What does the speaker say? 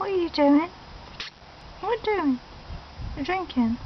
What are you doing? What are you doing? You're drinking?